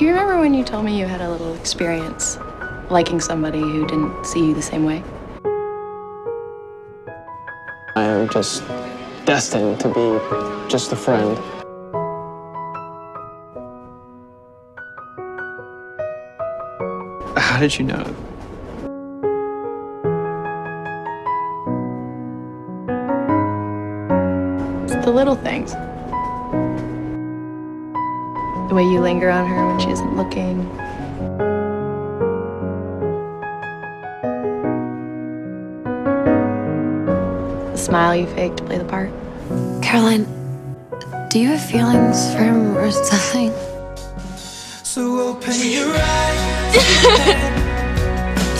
Do you remember when you told me you had a little experience liking somebody who didn't see you the same way? I am just destined to be just a friend. How did you know? It's the little things. The way you linger on her when she isn't looking. The smile you fake to play the part. Caroline, do you have feelings for him or something? So open your eyes.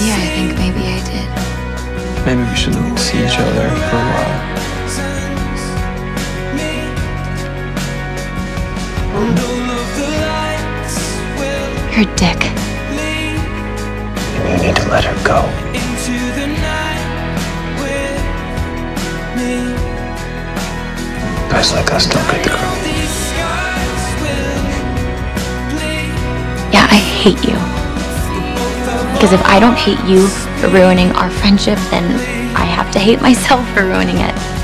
Yeah, I think maybe I did. Maybe we shouldn't see each other for a while. You're a dick. You need to let her go. Into the night with me. Guys like us don't get the girl. These skies will bleed. Yeah, I hate you. Because if I don't hate you for ruining our friendship, then I have to hate myself for ruining it.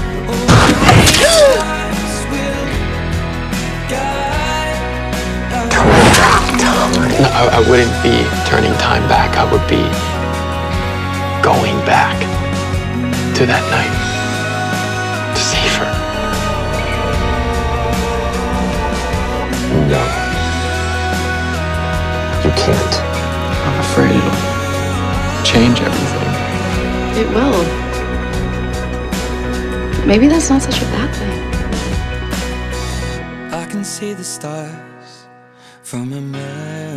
No, I, I wouldn't be turning time back. I would be going back to that night to save her. No. You can't. I'm afraid it'll change everything. It will. Maybe that's not such a bad thing. I can see the stars from America.